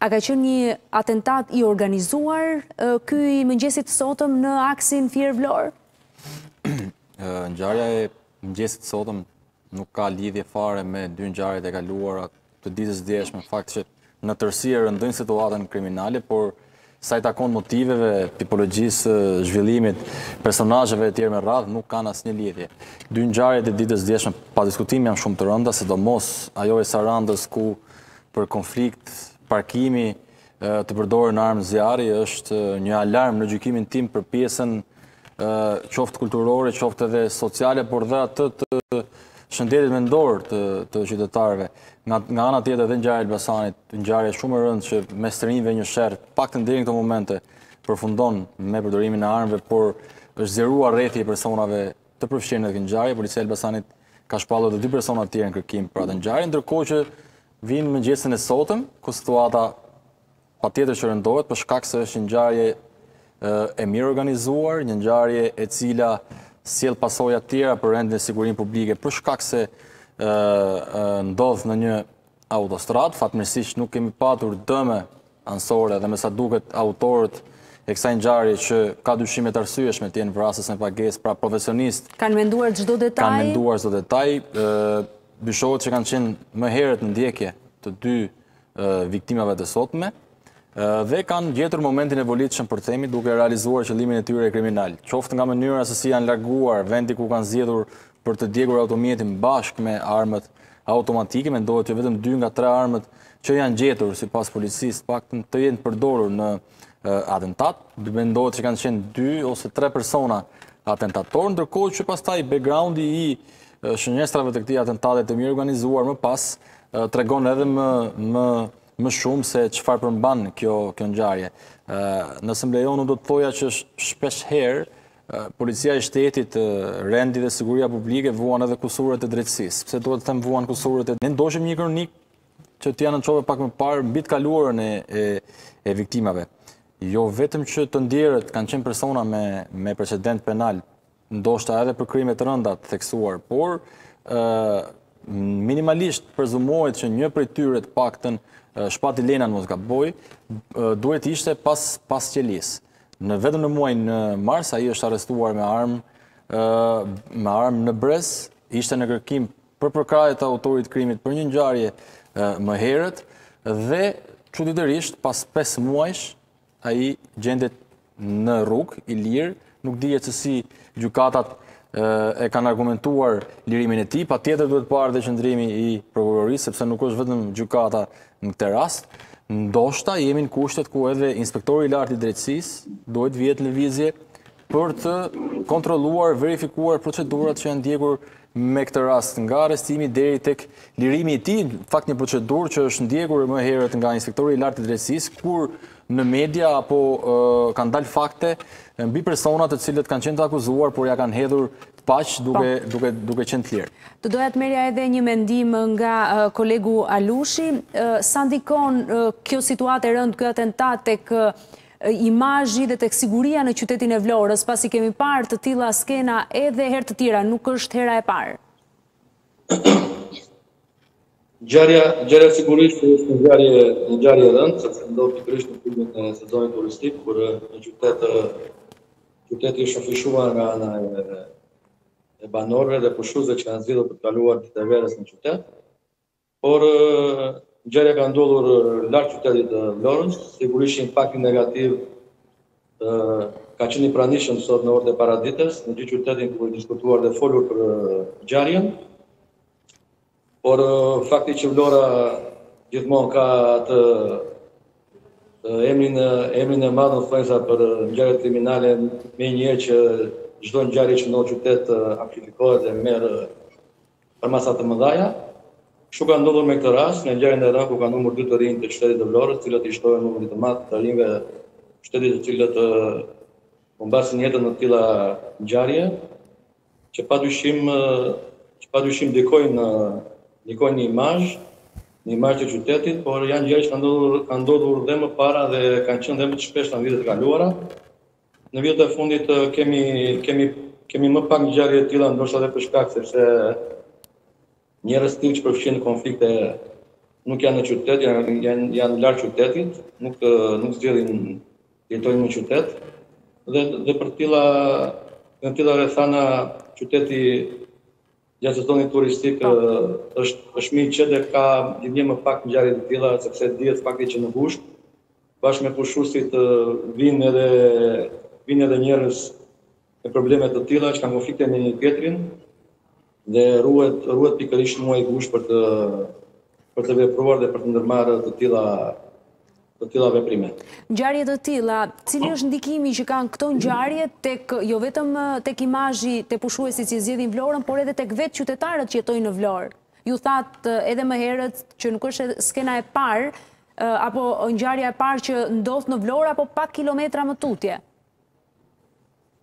A ka qenë një atentat i organizuar ky i mëngjesit të sotëm në aksin Fier-Vlorë? Ngjarja e mëngjesit të sotëm nuk ka lidhje fare me dy ngjarjet e kaluara të ditës së djeshme, fakt që në tërësi e rëndojnë situatën kriminale, por Sa i takon motiveve, tipologjisë, zhvillimit, personazheve e tjerë me radhë, nuk kanë asnjë lidhje. Dy ngjarjet e ditës së djeshme pa diskutim janë shumë të rënda, sidomos ajo e Sarandës ku për konflikt parkimi të përdoren armë zjarri është një alarm në gjykimin tim për pjesën qoftë kulturore, qoftë edhe sociale, por dhe atë të shëndetit mendor të qytetarëve. Nga ana tjetër edhe ngjarja e Elbasanit, ngjarje shumë e rëndë që mes të rinjve një sherr, paksa i nderë në këto momente, përfundon me përdorimin e armëve, por është zgjeruar rrethi i personave të përfshirë në atë ngjarje, policia e Elbasanit ka shpallur dhe dy persona të tjerë në kërkim për atë ngjarje, ndërkohë që vijmë mëngjesin e sotëm, ku situata Patjetër që rëndohet për shkak se është një ngjarje e mirë organizuar, një ngjarje e cila sjell pasoja të tjera për rendin e sigurinë publike për shkak se ndodh në një autostradë, fatmirësisht nuk kemi patur dëme anësore dhe me sa duket autorët e kësaj ngjarje që ka dyshime të arsyeshme të jenë vrasës me pagesë, pra profesionistë. Kanë menduar çdo detaj? Kanë menduar çdo detaj, dyshohet që kanë qenë më herët në ndjekje të dy viktimave të sotme, dhe kanë gjetur momentin e volitshëm për themi duke realizuar qëllimin e tyre kriminal. Qoftë nga mënyra se si janë larguar, vendi ku kanë zjedhur për të djegur automjetin bashkë me armët automatike, mendohet që vetëm 2 nga 3 armët që janë gjetur sipas policisë pak të jenë përdorur në atentat, dhe mendohet që kanë qenë 2 ose 3 persona atentatorë, ndërkohë që pastaj backgroundi i shënjestrave të këtij atentati të mirë organizuar më pas, tregon edhe më më më shumë se çfarë përmban kjo kjo ngjarje. Ë nëse më lejon unë do të thoja që shpesh herë policia e shtetit, rendi dhe siguria publike vuan edhe kusuret e drejtësisë. Pse duhet të them vuan kusuret e ne ndoqëm një kronikë që ti e nxore pak më parë mbi të kaluarën e, e, e viktimave. Jo vetëm që të ndjerët kanë qenë persona me, me precedent penal, Ndoshta edhe për krime të rënda të theksuar, por minimalisht prezumohet që një prej tyre të paktën Shpati Lena, në mos gaboj, duhej të ishte pas pas qelisë. Në vetëm në muaj në mars ai është arrestuar me armë me armë në brez, ishte në kërkim për përkrahje të autorit të krimit për një ngjarje më herët dhe çuditërisht pas 5 muajsh Ai gjendet në rrugë i lirë, nuk dihet se si gjykatat e kanë argumentuar lirimin e tij, patjetër duhet parë dhe qëndrimi i prokurorisë, sepse nuk është vetëm gjykata në këtë rast. Ndoshta jemi në kushtet ku edhe inspektori i lartë i drejtësisë duhet vihet në lëvizje për të kontrolluar, verifikuar procedurat që janë ndjekur me këtë rast, nga arrestimi deri tek lirimi i tij, fakt një procedurë që është ndjekur më herët nga inspektori i lartë i drejtësisë, kur në media apo kanë dalë fakte mbi persona të cilët kanë qenë të akuzuar, por ja kanë hedhur paq, duke duke qenë të lirë. Do doja të merrja edhe një mendim nga kolegu Alushi, sa ndikon kjo situatë e rëndë ky atentat tek imazhi dhe tek siguria në qytetin e Vlorës, pasi kemi parë të tilla skena edhe herë të tjera, nuk është hera e parë. Ngjarja, ngjarja sigurisht që është një ngjarje, një ngjarje e rëndë, sepse ndodh pikërisht në fillimin e sezonit turistik, kur në qytet qyteti është afishuar nga ana e banorëve dhe pushuesve që kanë zgjedhur për të kaluar ditët e verës në qytet. Por ngjarja ka ndodhur larg qytetit të Vlorës, sigurisht që impakti negativ ka qenë i pranishëm sot në orët e paradites, në gjithë qytetin ku është diskutuar dhe folur për ngjarjen. Por fakti që Vlora gjithmonë ka atë emrin emrin e madh në thonjza për ngjarjet kriminale bën që çdo ngjarje që ndodh në qytet amplifikohet dhe merr Përmasa të mëdhaja. Kështu ka ndodhur me këtë rast, një ngjarje e rëndë ku kanë humbur dy të rinj të qytetit të Vlorës, të cilët i shtohen numrit të madh të rinjve të qytetit të cilët humbasin jetën në të tilla ngjarje, që padyshim që padyshim ndikojnë ndikojnë në imazh, në imazh të qytetit, por janë ngjarje që kanë ndodhur kanë ndodhur dhe më para dhe kanë qenë dhe më të shpeshta në vitet e kaluara. Në vitet e fundit kemi kemi kemi më pak ngjarje të tilla ndoshta edhe për shkak sepse njerëz të tillë që përfshihen në konflikte nuk janë në qytet, janë janë janë larg qytetit, nuk nuk zgjedhin të jetojnë në qytet dhe dhe për tilla në tilla rrethana qyteti Gjatë sezonit turistik është më i qetë dhe ka gjithnjë më pak ngjarje të tilla sepse dihet fakti që në gusht bashkë me pushuesit vijnë edhe vijnë edhe njerëz me probleme të tilla që kanë konflikte me njëri-tjetrin dhe ruhet ruhet pikërisht muaji gusht për të për të vepruar dhe për të ndërmarrë të tilla të tilla veprime. Ngjarje të tilla, cili është ndikimi që kanë këto ngjarje tek jo vetëm tek imazhi te pushuesit që zgjedhin Vlorën, por edhe tek vetë qytetarët që jetojnë në Vlorë? Ju thatë edhe më herët që nuk është skena e parë apo ngjarja e parë që ndodh në Vlorë apo pak kilometra më tutje.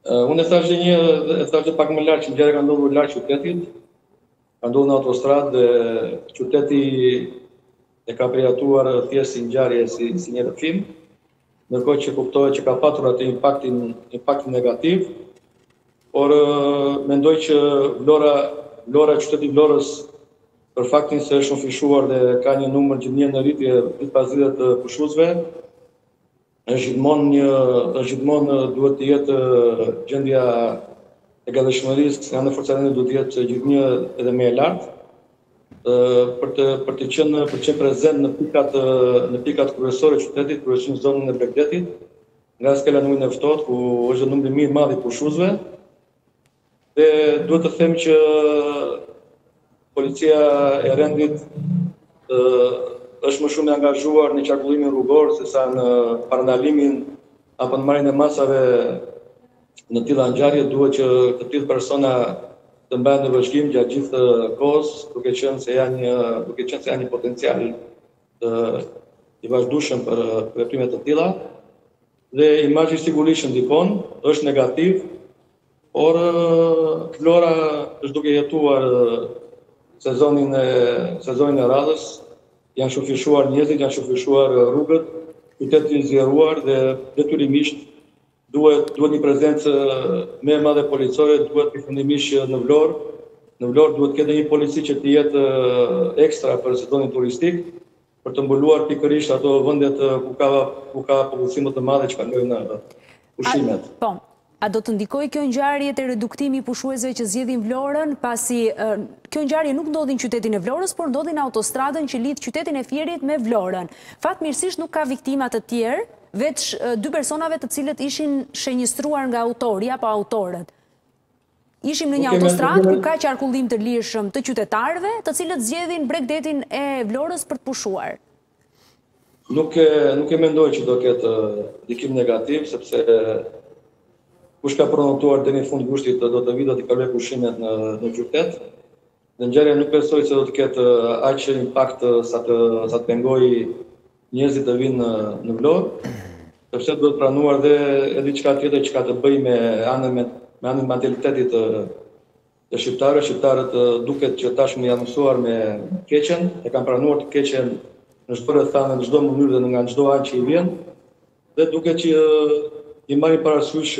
Unë e thashë një, e thashë pak më lart që ngjarja ka ndodhur larg qytetit, Ka ndodhur në autostradë dhe qyteti e ka përjetuar thjesht si ngjarje, si, si një rrëfim, ndërkohë që kuptohet që ka patur atë impaktin, impaktin negativ, por mendoj që Vlora, Vlora, qyteti i Vlorës, për faktin se është pesëfishuar dhe ka një numër gjithnjë në rritje ditë pas dite të pushuesve, Është gjithmonë një, është gjithmonë duhet të jetë gjendja e gatishmërisë nga forcat e rendit duhet të jetë gjithnjë edhe më e lartë për të për të qenë për të qenë prezent në pikat në pikat kryesore të qytetit, kryesisht zonën e Bregdetit, nga Skela në Ujin e Ftohtë ku është numri më i madh i pushuesve. Dhe duhet të them që policia e rendit është më shumë e angazhuar në qarkullimin rrugor se sa në parandalimin apo në marrjen e masave në të tilla ngjarje duhet që të tillë persona të mbahen në vëzhgim gjatë gjithë kohës, duke qenë se janë një duke qenë se janë një potencial të i vazhdueshëm për veprime të tilla. Dhe imazhi sigurisht që ndikon, është negativ, por Vlora është duke jetuar sezonin e sezonin e radhës, janë shumëfishuar njerëzit, janë shumëfishuar rrugët, qyteti i zgjeruar dhe detyrimisht duhet duhet një prezencë më e madhe policore, duhet përfundimisht që në Vlorë, në Vlorë duhet të ketë një polici që të jetë ekstra për sezonin turistik, për të mbuluar pikërisht ato vendet ku ka ku ka popullsi më të madhe që kalojnë pushimet. Po, a do të ndikojë kjo ngjarje te reduktimi i pushuesve që zgjedhin Vlorën, pasi kjo ngjarje nuk ndodhi në qytetin e Vlorës, por ndodhi në autostradën që lidh qytetin e Fierit me Vlorën. Fatmirësisht nuk ka viktima të tjerë, veç dy personave të cilët ishin shenjëstruar nga autori apo autorët. Ishim në një autostradë ku ka qarkullim të lirshëm të qytetarëve, të cilët zgjedhin bregdetin e Vlorës për të pushuar. Nuk e nuk e mendoj që do ketë ndikim negativ sepse kush ka prenotuar deri në fund gushtit do të vijë do t'i kalojë pushimet në në qytet. Dhe ngjarja nuk besoj se do të ketë aq impakt sa të sa të pengojë njerëzit të vijnë në, në Vlorë, sepse duhet pranuar dhe edhe diçka tjetër që ka të bëjë me anën me, me anën mentalitetit të të shqiptarëve, shqiptarët duket që tashmë janë mësuar me keqen, e kanë pranuar të keqen në çdo rrethanë, në çdo mënyrë dhe nga çdo anë që i vjen. Dhe duke që i marrim parasysh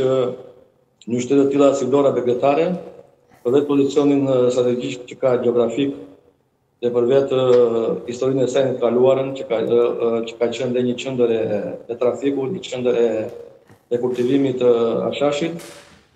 një qytet të tillë si Vlora bregdetare, për vetë pozicionin strategjik që ka gjeografik dhe për vetë historinë e saj në të kaluarën që ka që ka qenë dhe një qendër e, e trafikut, një qendër e e kultivimit të hashashit,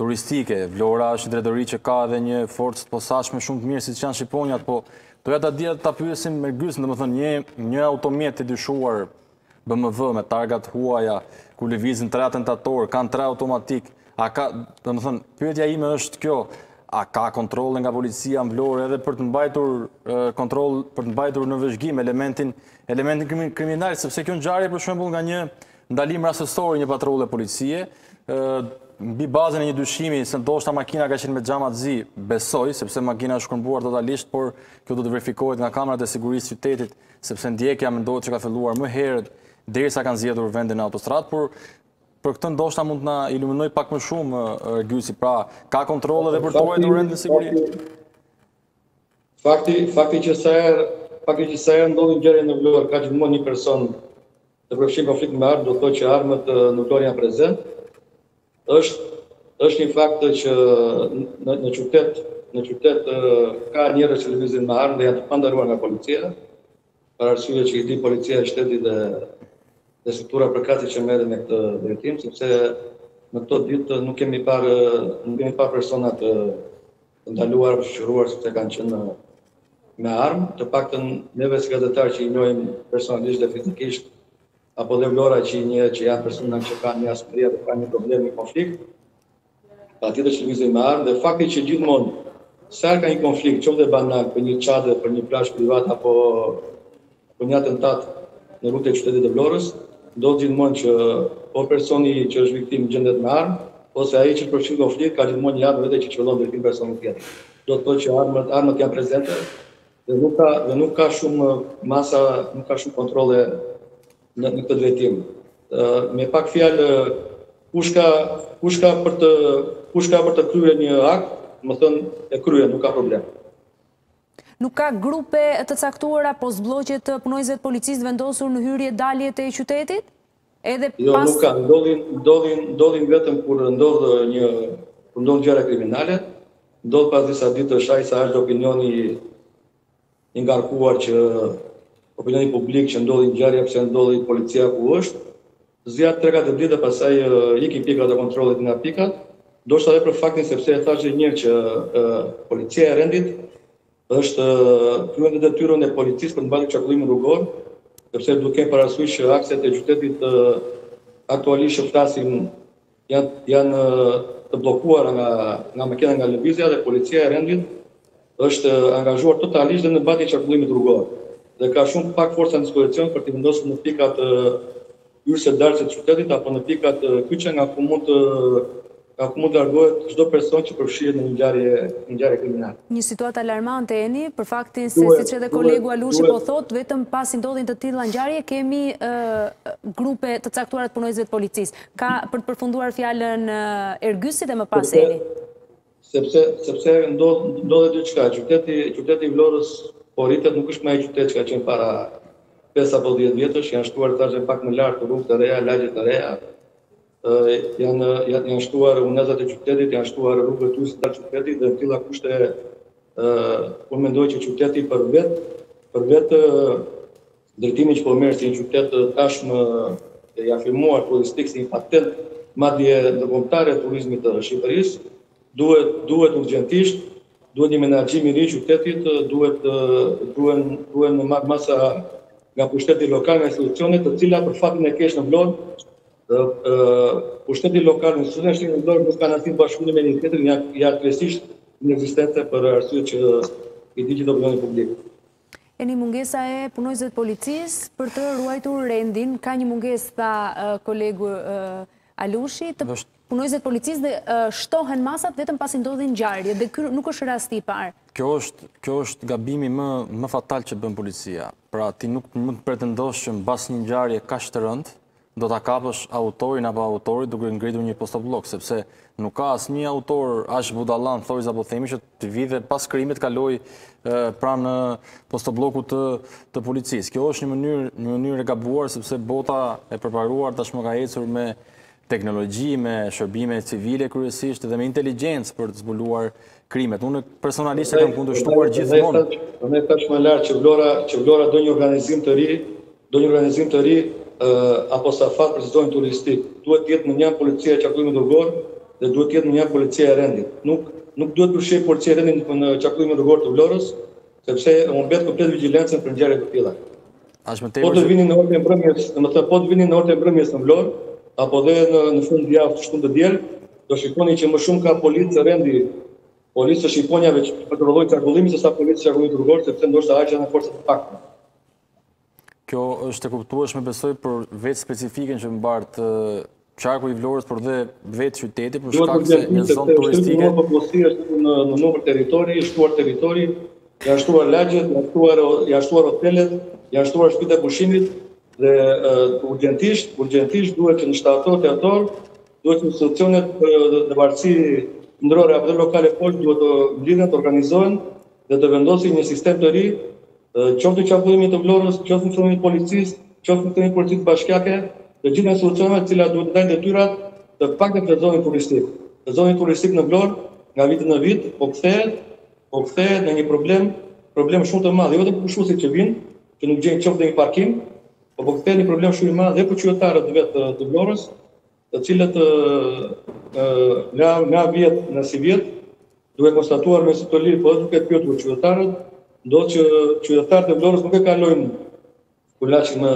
turistike. Vlora është një drejtori që ka edhe një forcë të posaçme shumë të mirë siç janë Shqiponjat, po doja ta, doja ta pyesim me Gysin, domethënë një, një automjet të dyshuar BMW me targa të huaja, ku lëvizin tre atentatorë, kanë tre automatikë, a ka, domethënë, pyetja ime është kjo, a ka kontrolle nga policia në Vlorë edhe për të mbajtur kontroll, për të mbajtur në vëzhgim elementin, elementin kriminal, sepse kjo ngjarje për shembull nga një Ndalim rastësor i një patrulle policie, mbi bazën e një dyshimi se ndoshta makina ka qenë me xhama të zi, besoj, sepse makina është shkrumbuar totalisht, por kjo do të verifikohet nga kamerat e sigurisë së qytetit, sepse ndjekja mendohet që ka filluar më herët, derisa kanë zgjedhur vendin në autostradë, por për këtë ndoshta mund të na iluminojë pak më shumë Gysi, pra ka kontrolle dhe për të ruajtur rendin e sigurinë. Fakti, fakti që sa herë, fakti që sa herë ndodhin gjëra në Vlorë, ka gjithmonë një person të përfshirë në konflikt me armë, do të thotë që armët në Vlorë janë prezent. Është është një fakt që në, në qytet në qytet ka njerëz që lëvizin me armë dhe janë të pandaluar nga policia. për arsye që i di policia e shtetit dhe dhe struktura përkatëse që merren me këtë drejtim, sepse në këto ditë nuk kemi parë nuk kemi parë persona të ndaluar apo shoqëruar sepse kanë qenë me armë, të paktën neve si gazetarë që i njohim personalisht dhe fizikisht apo dhe Vlora që i njeh që janë persona që kanë një hasmëri dhe kanë një problem, një konflikt, Patjetër që lëvizin me armë dhe fakti që gjithmonë sa herë ka një konflikt, qoftë dhe banal për një çadër, për një plazh privat apo për një atentat në rrugët e qytetit të Vlorës, ndodh gjithmonë që o personi që është viktimë gjendet me armë, ose ai që përfshihet në konflikt ka gjithmonë një armë me vete që qëllon në drejtim të personit tjetër. Do të thotë që armët, armët janë prezente dhe nuk ka dhe nuk ka shumë masa, nuk ka shumë kontrolle në këtë drejtim. Me pak fjalë, kush ka kush ka për të kush ka për të kryer një akt, domethënë e kryen, nuk ka problem. Nuk ka grupe të caktuara postblloqe të punonjësve të policisë vendosur në hyrje dalje të qytetit? Edhe jo, pas... nuk ka, ndodhin, ndodhin, ndodhin vetëm kur ndodh një, kur ndodh gjëra kriminale, ndodh pas disa ditë të zhaj sa është opinioni I ngarkuar që opinioni publik që ndodhi ngjarja pse ndodhi policia ku është zgjat tre katër ditë pastaj ikin pikat e kontrollit nga pikat ndoshta edhe për faktin sepse e thashë dhe një herë që policia e rendit është kryen edhe detyrën e policisë për të mbajtur qarkullimin rrugor sepse duhet të kemë parasysh që akset e qytetit aktualisht që flasim Janë janë të bllokuara nga nga makina nga lëvizja dhe policia e rendit është angazhuar totalisht dhe në mbajtjen e qarkullimit rrugor dhe ka shumë pak forca në dispozicion për t'i vendosur në pikat hyrëse dalëse të qytetit apo në pikat kyçe nga ku mund të nga ku mund të largohet çdo person që përfshihet në një ngjarje një ngjarje kriminale. Një situatë alarmante Eni, për faktin se siç edhe kolegu Alushi po thotë, vetëm pasi ndodhin të tilla ngjarje kemi grupe të caktuara të punonjësve të policisë. Ka për të përfunduar fjalën Ergysi dhe më pas Eni. Sepse, sepse ndodh, ndodh diçka, qyteti, qyteti i Vlorës po rritet, nuk është më ai qytet që ka qenë para 5 apo 10 vjetësh, janë shtuar e thashë pak më lartë, rrugë të reja, lagje të reja, janë, janë, janë shtuar unazat e qytetit, janë shtuar rrugët hyrëse të qytetit dhe në të tilla kushte unë mendoj që qyteti për vetë, për vetë Drejtimin që po merr si një qytet tashmë i afirmuar turistik si një patentë madje ndërkombëtare e turizmit të Shqipërisë, duhet duhet urgjentisht, duhet një menaxhim i ri i qytetit, duhet duhen duhen marrë masa nga pushteti lokal nga institucionet, të cilat për fatin e keq në Vlorë pushteti lokal dhe institucionet në Vlorë nuk kanë asnjë bashkëpunim me njëri-tjetrin, janë janë kryesisht inekzistente për arsye që i di gjithë opinioni publik. Eni mungesa e punonjësve të policisë për të ruajtur rendin, ka një mungesë tha kolegu Alushi, të punonjësve të policisë dhe shtohen masat vetëm pasi ndodhin ngjarjet dhe nuk është rasti i parë. Kjo është, kjo është gabimi më, më fatal që bën policia. Pra ti nuk mund të pretendosh që mbas një ngjarje kaq të rëndë, Do ta kapësh autorin apo autorët duke ngritur një postobllok, sepse nuk ka asnjë autor aq budalla në thonjëza po themi që të vijë dhe pas krimit të kalojë pranë postobllokut të të policisë. Kjo është një mënyrë një mënyrë e gabuar sepse bota e përparuar tashmë ka ecur me teknologji, me shërbime civile kryesisht dhe me inteligjencë për të zbuluar krimet. Unë personalisht e kam kundërshtuar gjithmonë. Unë e thashë më lart që Vlora, që Vlora do një organizim të ri, do një organizim të ri, posaçërisht për sezonin turistik. Duhet të jetë mënjanë policia e qarkullimit rrugor dhe duhet të jetë mënjanë policia e rendit. Nuk, nuk duhet përshirë policia e rendit në qarkullimin rrugor të Vlorës, Sepse e humbet komplet vigjilencën për ngjarje të tilla. Aq më tepër. Po të vini në orët e mbrëmjes, domethënë po të vini në orët e mbrëmjes në Vlorë, apo dhe në në fundjavë të shtunë të diel, do shikoni që më shumë ka policë rendi, policë të Shqiponjave që kontrollojnë qarkullimin sesa policë të qarkullimit rrugor, sepse ndoshta aq janë në forca të pakta. Kjo është e kuptueshme besoj për vetë specifiken që mbart qarku i Vlorës, por dhe vetë qyteti, për shkak se është një zonë turistike... Në numër territori, është shtuar territori, janë shtuar lagjet, janë shtuar hotelet, janë shtuar shtëpitë e pushimit, dhe urgjentisht, urgjentisht duhet që në shtator tetor, duhet që institucionet në varësi qendrore apo dhe lokale po duhet të lidhen, të organizohen dhe të vendosin një sistem të ri Qoftë të qarkullimit të Vlorës, qoftë funksionimit të policisë, qoftë funksionimit të policisë bashkiake, dhe gjitha institucioneve të cilat duhet të ndajnë detyrat, të paktën sezonin turistik. Sezoni turistik në Vlorë nga viti në vit po kthehet, po kthehet në një problem, problem shumë të madh, jo vetëm për pushuesit që vijnë, që nuk gjejnë qoftë dhe një parkim, po po kthehet një problem shumë i madh dhe për qytetarët vetë të Vlorës, të cilët nga vjet në si vjet, duke konstatuar me sy të lirë, po dhe duke pyetur qytetarët, thonë që qytetarët e Vlorës nuk e kalojnë kurrë më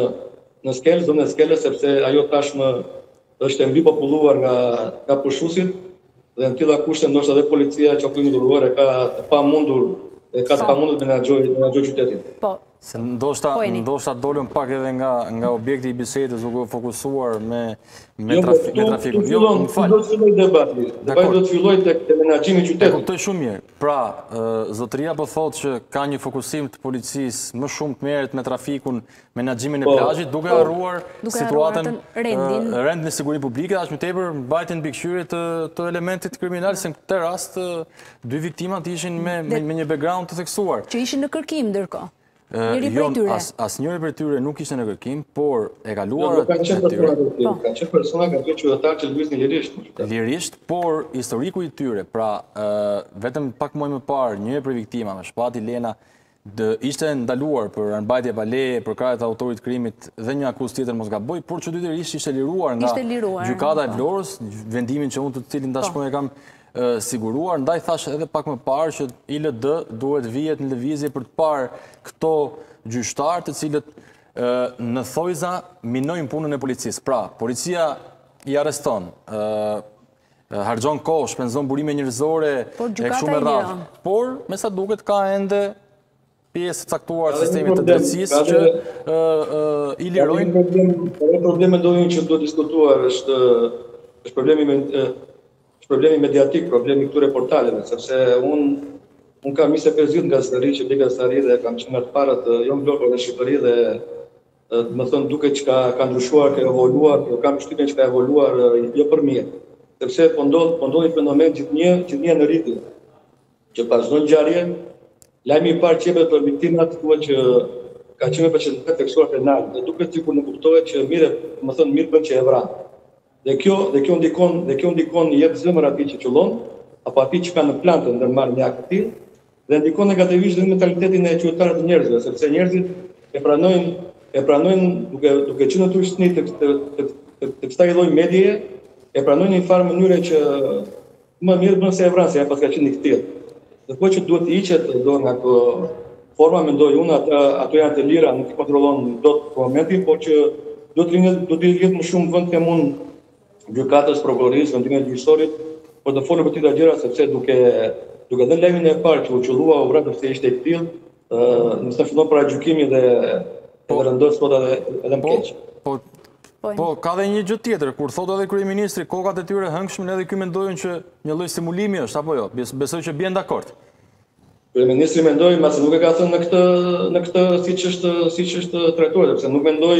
në Skelë, zonën e Skelës, sepse ajo tashmë është e mbipopulluar nga, nga pushuesit, dhe në të tilla kushte ndoshta dhe policia e qarkullimit rrugor e ka të pamundur, e ka të pamundur të menaxhojë, menaxhojë qytetin. Po, Se ndoshta, ndoshta dolëm pak edhe nga, nga objekti i bisedës duke u fokusuar me, me, jo, po, traf, me trafikun. Jo, më fal. Dakord. Do të fillojë te menaxhimi i qytetit. E kuptoj shumë mirë. Pra, zotëria po thotë që ka një fokusim të policisë më shumë të merret me trafikun, menaxhimin e po. plazhit, duke po. harruar situatën, rendin. rendin e sigurinë publike, aq më tepër, mbajtjen në mbikëqyrje të, të elementit kriminal, se në këtë rast, Dy viktimat ishin me një background të theksuar. Që ishin në kërkim, ndërkohë. Njëri prej jo, tyre. Asnjëri prej tyre nuk ishte në kërkim, por e kaluara... Nuk ka qenë prej tyre. Po. Kanë qenë persona, kanë qenë qytetarë që lëvizin lirisht. Lirisht, por historiku i tyre, pra vetëm pak muaj më parë, njëri prej viktimave, Shpati Lena, Ishte ndaluar për armbajtje pa leje, përkrahje të autorit të krimit dhe një akuzë tjetër mos gaboj, por çuditërisht ishte liruar nga gjykata e po. Vlorës, vendimin që unë të cilin tashmë po. e kam siguruar, ndaj thashë edhe pak më parë që ILD duhet vihet në lëvizje për të parë këta gjyqtarë të cilët në thonjëza minojnë punën e policisë. Pra, policia i arreston harxhon kohë, shpenzon burime njerëzore, e kështu me radhë. Por, me sa duket, ka ende pjesë të caktuara të sistemit të drejtësisë që i lirojnë. Ka një problem, mendoj unë, që do diskutuar është problemi mediatik, problemi i këtyre portaleve, sepse unë kam 25 vjet gazetari, që bëj gazetari dhe kam qenë nga të parët, jo në Vlorë, po në Shqipëri dhe Domethënë duket që ka ka ndryshuar, ka evoluar, por kam përshtypjen që ka evoluar jo për mirë. Sepse po ndodh, po ndodh një fenomen gjithnjë, gjithnjë në rritje. Që pas çdo ngjarje, lajmi i parë që jepet për viktimat, thuhet që ka qenë me precedentë të theksuar penalë dhe duket sikur nënkuptohet që mirë, domethënë mirë bënë që e vranë. Dhe kjo, dhe kjo ndikon, dhe kjo ndikon i jep zemër atij që qëllon, apo atij që ka në plan të ndërmarrë një akt të tillë, dhe ndikon negativisht në mentalitetin e qytetarëve, të njerëzve, sepse njerëzit e pranojnë, e pranojnë duke duke qenë nën trysni të të të të kësaj lloj medieje, e pranojnë një farë mënyre që Më mirë bënë se e vranë, se ja paska qenë i këtillë. Dhe po që duhet të hiqet dorë nga këto forma, mendoj unë, ato, ato janë të lira, nuk i kontrollon dot për momentin, po që duhet t'i, duhet t'i lihet më shumë vend, them unë, gjykatës, prokurorisë, vendimeve të gjyqësorit, për të folur për të tilla gjëra, sepse duke, duke dhënë lajmin e parë që u qëllua u vra, pse ishte i këtillë, Nëse fillon paragjykimi dhe po rëndon sot edhe edhe më po, keq. Po, po. Po, ka dhe një gjë tjetër, kur thotë edhe kryeministri kokat e tyre hëngshin, edhe ky mendoj unë që një lloj stimulimi është apo jo? Besoj që biem dakord. Kryeministri mendoj, mbase nuk e ka thënë në këtë në këtë siç është siç është trajtuar, sepse nuk mendoj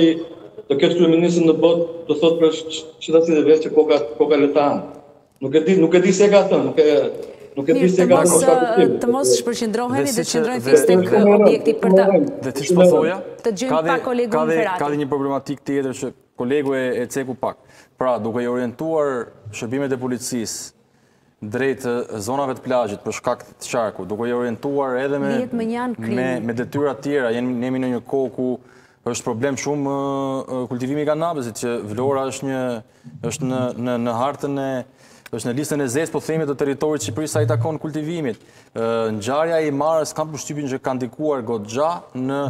të ketë kryeministër në botë të thotë për qytetarët e vet që kokat kokat le t'i hanë. Nuk e di, nuk e di se ka thënë, nuk e Nuk e di se ka thënë sa të Të mos shpërqendrohemi dhe të qëndrojmë fiks tek ky objekti për ta. Dhe siç po thoja? Të dëgjojmë pak kolegun Ferati. Ka dhe një problematikë tjetër që kolegu e ceku pak. Pra, duke i orientuar shërbimet e policisë drejt zonave të plazhit për shkak të qarkut, duke i orientuar edhe me, me, me detyra të tjera, jemi, jemi në një kohë ku është problem shumë kultivimi i kanabisit, që Vlora është një Është në, në, në hartën e është në listën e zezë, po themi të territorit të Shqipërisë sa i takon kultivimit. Ngjarja e Himarës kam përshtypjen që ka ndikuar goxha në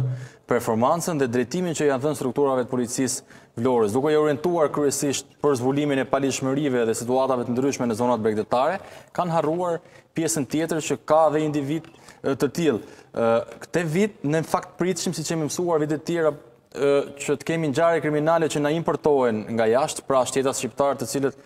performancën dhe drejtimin që janë dhënë strukturave të policisë së Vlorës, duke i orientuar kryesisht për zbulimin e paligjshmërive dhe situatave të ndryshme në zonat bregdetare, kanë harruar pjesën tjetër që ka dhe individë të tillë. Këtë vit në fakt pritshim siç jemi mësuar vitet e tjera që të kemi ngjarje kriminale që na importohen nga jashtë, pra shtetas shqiptarë të cilët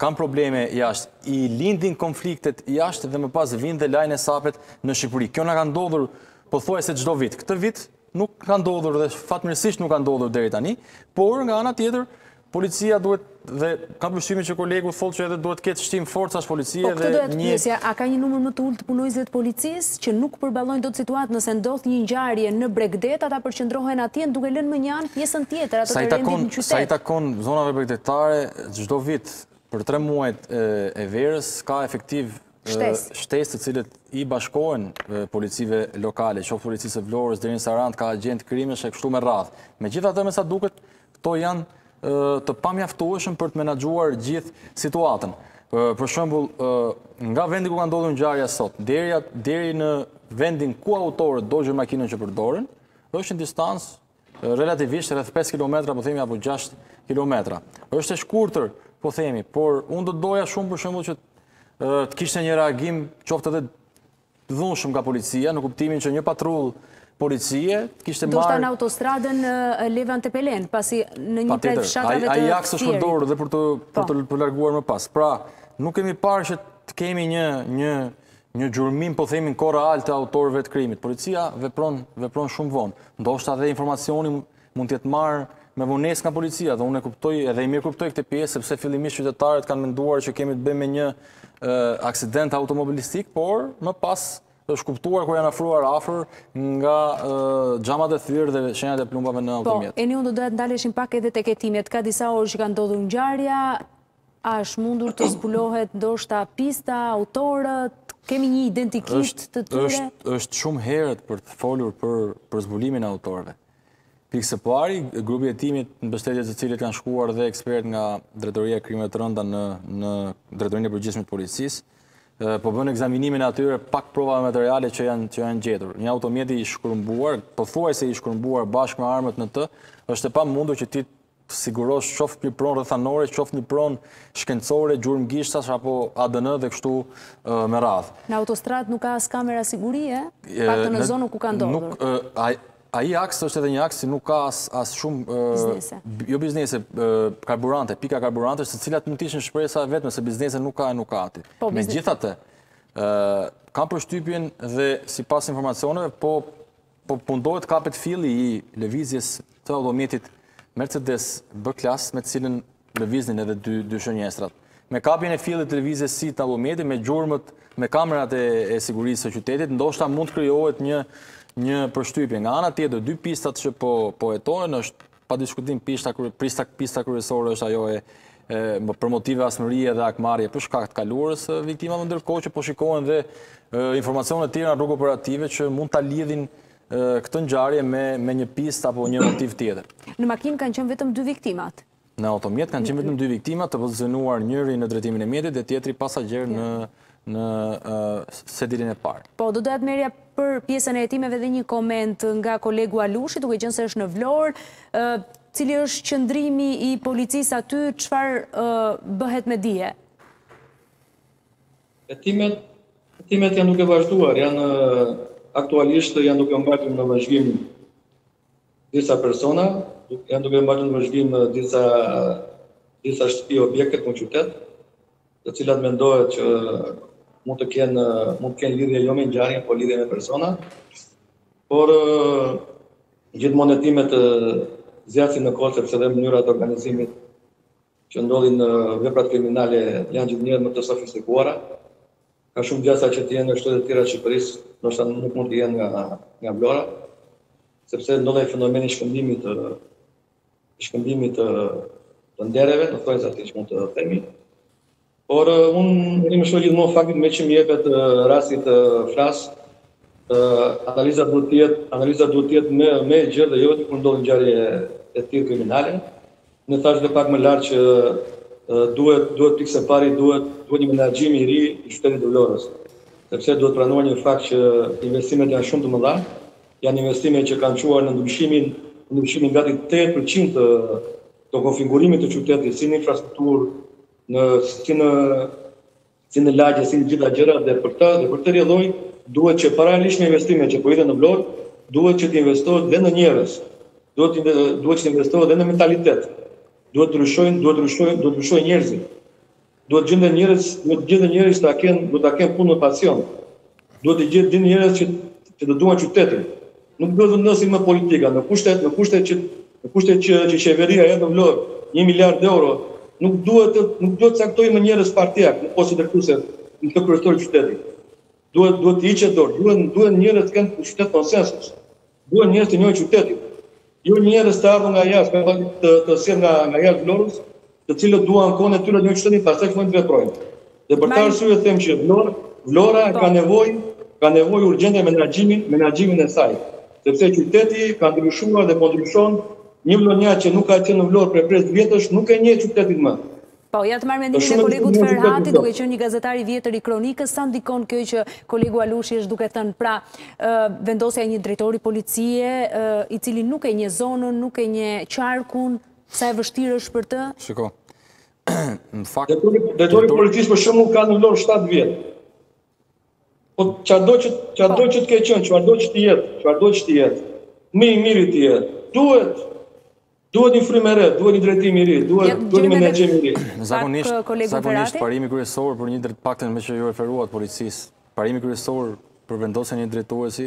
kanë probleme jashtë, i lindin konfliktet jashtë dhe më pas vijnë dhe lajnë hesapet në Shqipëri. Kjo na ka ndodhur pothuajse çdo vit. Këtë vit nuk ka ndodhur dhe fatmirësisht nuk ka ndodhur deri tani, por nga ana tjetër Policia duhet dhe ka përshtypjen që kolegu thotë që edhe duhet të ketë shtim forcash policie po, dhe një... Po këtë doja të pyesja, a ka një numër më të ulët të punonjësve të policisë që nuk përballojnë dot situatën nëse ndodh një ngjarje në bregdet, ata përqendrohen atje duke lënë mënjanë pjesën tjetër, atë të rendit në qytet? Sa i takon zonave bregdetare, çdo vit për tre muajt e verës ka efektivë shtesë të cilët i bashkohen policive lokale, qoftë policisë së Vlorës, deri në Sarandë, ka agjentë krimesh e kështu me radhë. Megjithatë me sa duket, Këta janë të pamjaftueshëm për të menaxhuar gjithë situatën. Për shembull, nga vendi ku ka ndodhur ngjarja sot, deri deri në vendin ku autorët dogjën makinën që përdorën, është një distancë relativisht rreth 5 kilometra, po themi apo 6 kilometra. Është e shkurtër, po themi, por unë do doja shumë për shembull që të kishte një reagim qoftë edhe dhunshëm nga policia, në kuptimin që një patrullë policie të kishte marrë... Ndoshta në autostradën Levan-Tepelenë, pasi në një prej fshatrave të tjerë. Ai aks është përdorur dhe për t'u, po, larguar më pas. Pra, nuk kemi parë që të kemi një gjurmim, po themi, në kohë reale të autorëve të krimit. Policia vepron shumë vonë. Ndoshta dhe informacioni mund të jetë marrë me vonesë nga policia dhe unë e kuptoj edhe e mirëkuptoj këtë pjesë sepse fillimisht qytetarët kanë menduar që kemi të bëjmë me një aksident automobilistik, por më pas është kuptuar kur janë afruar afër nga xhamat e thyer dhe shenjat e plumbave në automjet. Po, Eni, unë do doja të ndaleshim pak edhe tek hetimet. Ka disa orë që ka ndodhur ngjarja, a është mundur të zbulohet ndoshta pista, autorët, kemi një identikit të tyre? Është shumë herët për të folur për zbulimin e autorëve. Pikë së pari, grupi hetimor në mbështetje të cilit kanë shkuar dhe ekspertë nga drejtoria e krimeve të rënda në, në drejtorinë e përgjithshme të policisë, po bën ekzaminimin e atyre pak provave materiale që janë që janë gjetur. Një automjet i shkrumbuar, pothuajse i shkrumbuar bashkë me armët në të, është e pamundur që ti të sigurosh qoftë një provë rrethanore, qoftë një provë shkencore, gjurmë gishtash apo ADN dhe kështu me radhë. Në autostradë nuk ka as kamera sigurie, të paktën në zonën ku ka ndodhur. Ai aks është edhe një aks që nuk ka as shumë... Biznese. Jo biznese, karburante, pika karburante, të cilat mund të ishin shpresa e vetme, se biznese nuk ka e nuk ka aty. Po, megjithatë, kam përshtypjen dhe sipas informacioneve, po Po punohet të kapet filli i lëvizjes të automjetit Mercedes B-Class me të cilin lëviznin edhe dy dy shënjestrat. Me kapjen e fillit të lëvizjes së automjetit me gjurmët me kamerat e e sigurisë së qytetit ndoshta mund të krijohet një një përshtypje. Nga ana tjetër dy pistat që po po hetohen është Pa diskutim pista pista pista kryesore është ajo e për motive hasmërie dhe hakmarrje për shkak të kaluarës viktimave ndërkohë që po shikohen dhe informacione të tjera rrugë operative që mund ta lidhin këtë ngjarje me me një pistë apo një motiv tjetër. Në makinë kanë qenë vetëm dy viktimat. Në automjet kanë qenë vetëm dy viktimat të pozicionuar njëri në drejtimin e mjetit dhe tjetri pasagjer në në sedilin e parë. Po, do doja të merrja për pjesën e hetimeve dhe një koment nga kolegu Alushi, duke qenë se është në Vlorë, cili është qëndrimi i policisë aty, çfarë bëhet me dije? Hetimet, hetimet janë duke vazhduar, janë aktualisht janë duke mbajtur në vëzhgim Disa persona janë duke mbajtur në vëzhgim disa disa shtëpi e objekte në qytet, të cilat mendohet që mund të kenë mund të kenë lidhje jo me ngjarjen, por lidhje me persona. Por gjithmonë hetimet zgjasin në kohë sepse dhe mënyrat e organizimit që ndodhin në veprat kriminale janë gjithnjë e më të sofistikuara, ka shumë gjasa që të jenë nga qytetet e tjera të Shqipërisë, ndoshta nuk mund të jenë nga nga Vlora, sepse ndodh ai fenomeni i shkëmbimit të shkëmbimit të të ndereve, në thonjza siç mund të themi, Por unë i mëshoj gjithmonë faktit meqë më jepet rasti të flas. Analiza duhet të jetë, analiza duhet të jetë më më e gjerë dhe jo vetëm kur ndodh një ngjarje e tillë kriminale. E thashë dhe pak më lart që duhet duhet pikë së pari duhet duhet një menaxhim i ri i qytetit të Vlorës. Sepse duhet pranuar një fakt që investimet janë shumë të mëdha, janë investime që kanë çuar në ndryshimin ndryshimin gati 8% të të konfigurimit të qytetit si në infrastrukturë, Në si në si në lagje si në gjitha gjërat dhe për këtë dhe për rrjedhojë duhet që paralelisht me investimet që po hidhen në Vlorë, duhet që të investohet dhe në njerëz. Duhet të duhet të investohet dhe në mentalitet. Duhet të ndryshojnë, duhet të ndryshojnë, duhet të ndryshojnë njerëzit. Duhet të gjenden njerëz, duhet të gjenden njerëz ta kenë, duhet ta kenë punën pasion. Duhet të gjenden njerëz që që të duan qytetin. Nuk duhet të vendosë më politika, në kushtet, në kushtet që, në kushtet që, që qeveria hedh në Vlorë një miliard euro, nuk duhet të, nuk duhet të caktojë më njerëz partiakë në postet drejtuese, më kryesore të qytetit. Duhet, duhet të hiqet dorë, duhen, duhen njerëz të kenë në qytet konsensus, duhen njerëz të njohin qytetin, jo njerëz të ardhur nga jashtë, të, të, të sjellë nga, nga jashtë Vlorës, të cilët duan kohën e tyre të njohin terrenin, pastaj fillojnë të veprojnë. Dhe për këtë arsye them që Vlora, Vlora po. ka nevojë, ka nevojë urgjente menaxhimin, menaxhimin e saj, sepse qyteti ka ndryshuar dhe po ndryshon. Një vlonjat që nuk ka qenë në Vlorë prej pesë vjetësh, nuk e njeh qytetin më. Po, ja të marr mendimin e kolegut Ferhati, duke qenë një gazetar i vjetër i kronikës, sa ndikon kjo që kolegu Alushi është duke thënë, pra, vendosja e një drejtori policie, i cili nuk e njeh zonën, nuk e njeh qarkun, Sa e vështirë është për të? Shiko, në fakt... Drejtori i policisë për shembull ka në Vlorë 7 vjet. Po sado që, sado që të ketë qenë, sado që të jetë, sado që të jetë, më i miri të jetë, duhet Duhet një frymë e re, duhet një drejtim i ri, duhet duhet një menaxhim i ri. Zakonisht, zakonisht parimi kryesor për një drejt të paktën meqë ju referuat policisë, parimi kryesor për vendosjen e një drejtuesi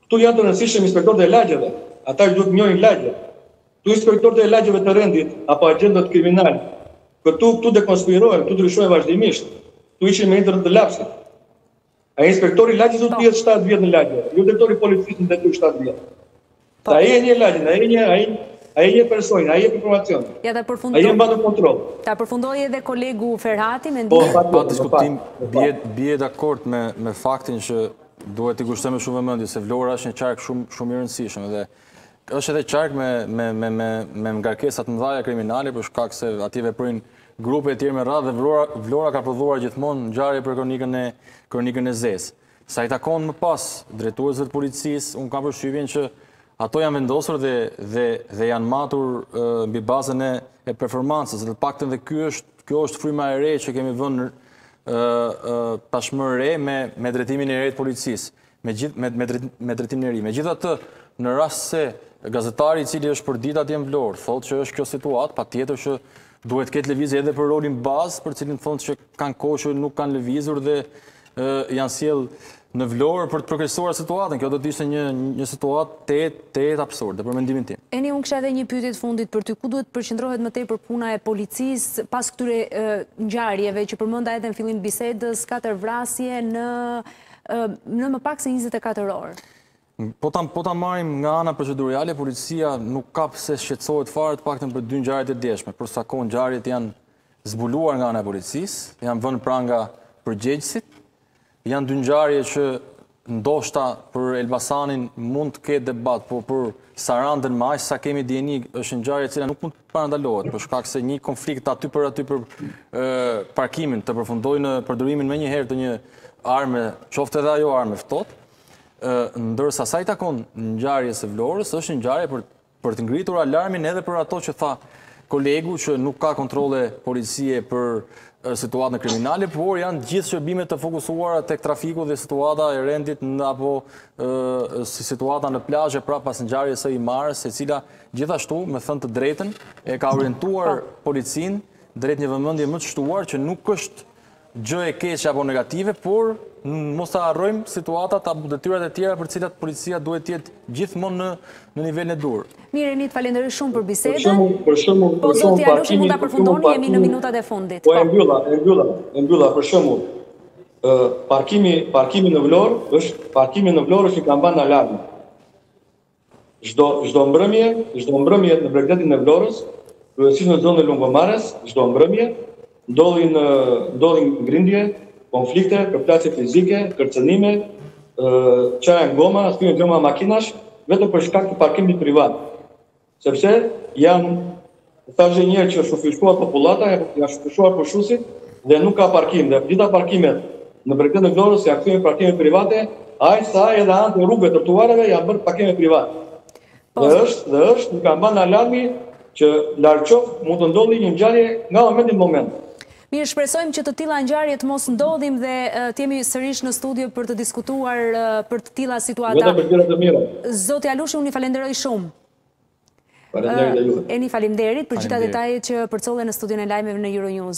Këtu janë të rëndësishëm inspektorët e lagjeve, ata që duhet të njohin lagjet. Këtu inspektorët e lagjeve të rendit apo agjentët kriminalë. Këtu, këtu dekonspirohen, këtu ndryshohen vazhdimisht. Këtu hiqen me një të rënë të lapsit. Ai inspektori i lagjes duhet të jetë shtatë vjet në lagje, jo drejtori i policisë në detyrë shtatë vjet. Se ai e njeh lagjen, ai e njeh, ai ai e njeh personin, ai jep informacion. Ja ta përfundoj. Ai e mban në kontroll. Ta përfundojë edhe kolegu Ferhati mendimin. Po, pa diskutim, bie bie dakord me me faktin që Duhet t'i kushtojmë shumë vëmendje, se Vlora është një qark shumë shumë i rëndësishëm dhe është edhe qark me me me me me ngarkesa të mëdha kriminale për shkak se aty veprojnë grupe e të tjera me radhë dhe Vlora Vlora ka prodhuar gjithmonë ngjarje për kronikën e kronikën e zezë. Sa i takon më pas drejtuesve të policisë, unë kam përshtypjen që ato janë vendosur dhe dhe dhe janë matur mbi bazën e e performancës, dhe të paktën dhe ky është Kjo është fryma e re që kemi vënë tashmë re me drejtimin e re të policisë, me drejtimin e ri. Megjithatë, në rast se gazetari i cili është përditë atje në Vlorë, thotë që është kjo situatë, patjetër që duhet të ketë lëvizje edhe për rolin bazë, për cilin thonë që kanë kohë që nuk kanë lëvizur dhe janë sjellë në Vlorë për të përkeqësuar situatën. Kjo do të ishte një një situatë të të absurde për mendimin tim. Eni, unë kisha edhe një pyetje të fundit për ty, ku duhet të përqendrohet më tepër puna e policisë pas këtyre ngjarjeve që përmenda edhe në fillim të bisedës, katër vrasje në në më pak se 24 orë? Po ta po ta marrim nga ana proceduriale, policia nuk ka pse shqetësohet fare të paktën për dy ngjarjet e djeshme. Për sa kohë ngjarjet janë zbuluar nga ana e policisë, janë vënë pranga përgjegjësit. Janë dy ngjarje që ndoshta për Elbasanin mund të ketë debat, por për Sarandën me aq sa kemi dijeni është një ngjarje e cila nuk mund të parandalohet për shkak se një konflikt aty për aty për parkimin të përfundojë në përdorimin menjëherë të një arme, qoftë edhe ajo armë e ftohtë. Ndërsa sa i takon ngjarjes së Vlorës, është një ngjarje për të ngritur alarmin edhe për ato që tha kolegu që nuk ka kontrolle policie për situatën kriminale, por janë gjithë shërbime të fokusuara tek trafiku dhe situata e rendit apo si situata në plazhe pra pas ngjarjes së Himarës, e cila gjithashtu me thënë të drejtën e ka orientuar po. policinë drejt një vëmendje më të shtuar që nuk është gjë e keqe apo negative, por mos të harrojmë situatat apo detyrat e tjera për cilat policia duhet të jetë gjithmonë në në nivelin e duhur. Mirë Eni, të falenderoj shumë për bisedën. Për shembull, po zoti Alushi mund ta përfundoni, jemi në minutat e fundit. Po e po. mbylla, e mbylla, e mbylla për shembull. Ë parkimi, parkimi në Vlorë është parkimi në Vlorë është një kambanë alarmi. Çdo, çdo mbrëmje, çdo mbrëmje në bregdetin e Vlorës, kryesisht në zonën e Lungomares, çdo mbrëmje, ndodhin, ndodhin grindje, konflikte, përplasje fizike, kërcënime, çahen goma, thyhen xhama makinash, vetëm për shkak të parkimit privat. Sepse janë Thashë një herë që është shumëfishuar popullata, janë shumëfishuar pushuesit dhe nuk ka parkim dhe të gjitha parkimet në bregdetin e Vlorës janë kthyer në parkime private, aq sa edhe anët e rrugëve, trotuareve janë bërë parkime private. Dhe është dhe është një kambanë alarmi që largqoftë mund të ndodhi një ngjarje nga momenti në moment. Mirë, shpresojmë që të tilla ngjarje të mos ndodhin dhe të jemi sërish në studio për të diskutuar për të tilla situata. Vetëm për gjëra të mira. Zoti Alushi, unë ju falenderoj shumë. Faleminderit dhe ju. Eni faleminderit për gjitha detajet që përcolle në studion e lajmeve në Euronews.